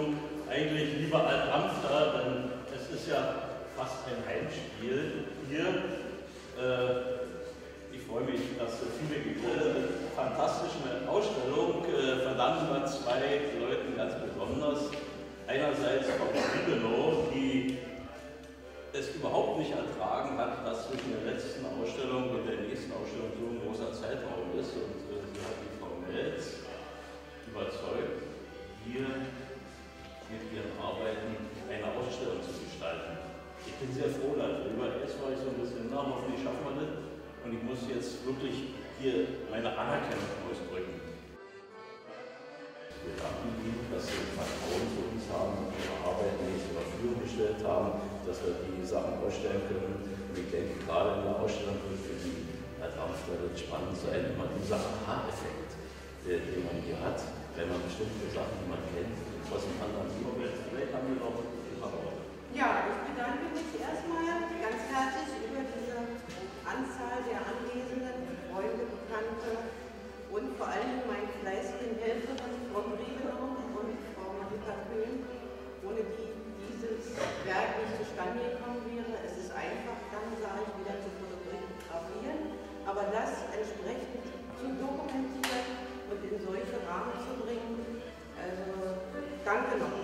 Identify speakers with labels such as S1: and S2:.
S1: Publikum eigentlich lieber als Amster, denn es ist ja fast ein Heimspiel hier. Äh, ich freue mich, dass so viele gekommen sind. Fantastische Ausstellung, äh, verdammt bei zwei Leuten ganz besonders. Einerseits Frau Riebelow, die es überhaupt nicht ertragen hat, dass zwischen der letzten Ausstellung und der nächsten Ausstellung so ein großer Zeitraum ist. Und bin sehr froh darüber. Erst war ich so ein bisschen, na, hoffentlich schaffen wir das. Und ich muss jetzt wirklich hier meine Anerkennung ausdrücken. Wir danken Ihnen, dass Sie Vertrauen zu uns haben und Ihre Arbeit nicht zur Verfügung gestellt haben, dass wir die Sachen ausstellen können. Und ich denke, gerade in der Ausstellung wird für die Herr Dampfler wird spannend sein, immer dieser Aha-Effekt, den man hier hat, wenn man bestimmte Sachen, die man kennt, aus dem anderen Überwelt.
S2: aber das entsprechend zu dokumentieren und in solche Rahmen zu bringen. Also danke nochmal.